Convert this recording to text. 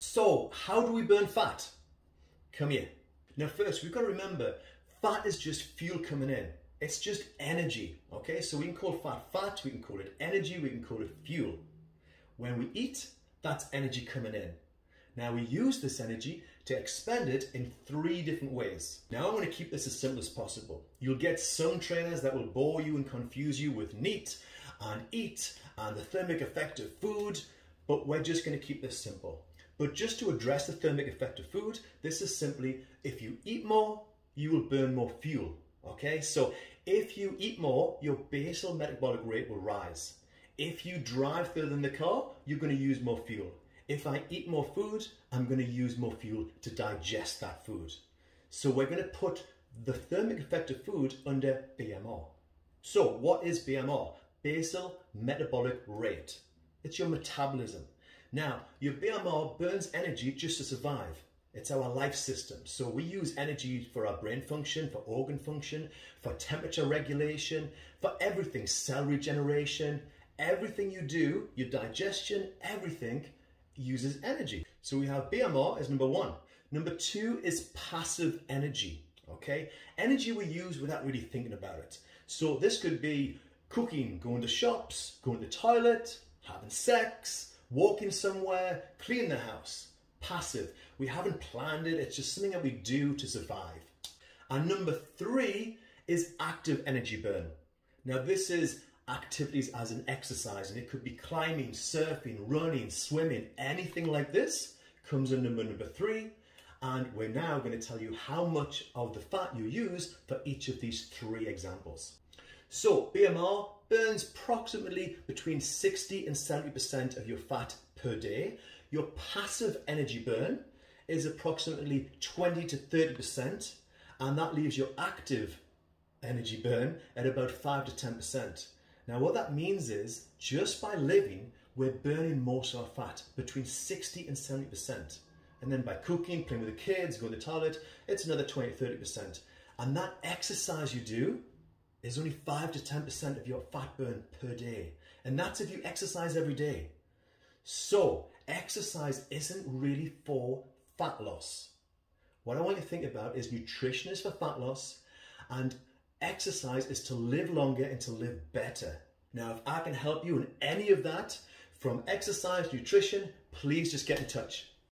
So, how do we burn fat? Come here. Now first, we've got to remember, fat is just fuel coming in. It's just energy, okay? So we can call fat fat, we can call it energy, we can call it fuel. When we eat, that's energy coming in. Now we use this energy to expend it in three different ways. Now I want to keep this as simple as possible. You'll get some trainers that will bore you and confuse you with NEAT and EAT and the thermic effect of food, but we're just going to keep this simple. But just to address the thermic effect of food, this is simply if you eat more, you will burn more fuel. Okay, so if you eat more, your basal metabolic rate will rise. If you drive further in the car, you're going to use more fuel. If I eat more food, I'm going to use more fuel to digest that food. So we're going to put the thermic effect of food under BMR. So what is BMR? Basal metabolic rate. It's your metabolism. Now, your BMR burns energy just to survive. It's our life system. So we use energy for our brain function, for organ function, for temperature regulation, for everything, cell regeneration, everything you do, your digestion, everything uses energy. So we have BMR as number one. Number two is passive energy, okay? Energy we use without really thinking about it. So this could be cooking, going to shops, going to the toilet, having sex, walking somewhere, cleaning the house. Passive. We haven't planned it, it's just something that we do to survive. And number three is active energy burn. Now this is activities as an exercise and it could be climbing, surfing, running, swimming, anything like this comes under number three. And we're now going to tell you how much of the fat you use for each of these three examples. So BMR burns approximately between 60 and 70% of your fat per day. Your passive energy burn is approximately 20 to 30%, and that leaves your active energy burn at about 5 to 10%. Now, what that means is just by living, we're burning most of our fat, between 60 and 70%. And then by cooking, playing with the kids, going to the toilet, it's another 20 to 30%. And that exercise you do is only 5 to 10% of your fat burn per day. And that's if you exercise every day. So, exercise isn't really for fat loss. What I want you to think about is nutrition is for fat loss and exercise is to live longer and to live better. Now, if I can help you in any of that, from exercise, nutrition, please just get in touch.